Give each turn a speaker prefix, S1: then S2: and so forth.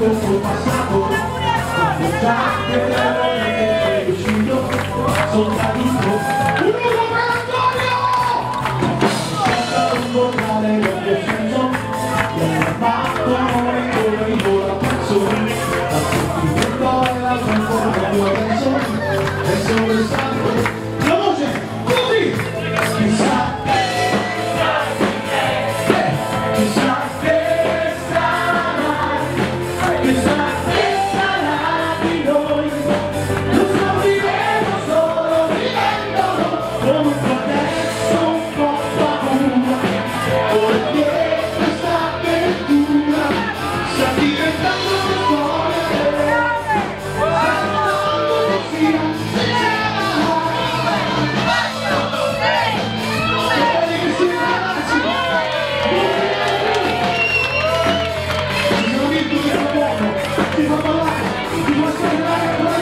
S1: corpo passado Soltar, quebrar, soltar, soltar, eu soltar, soltar, soltar, soltar, soltar, soltar, Keep up alive.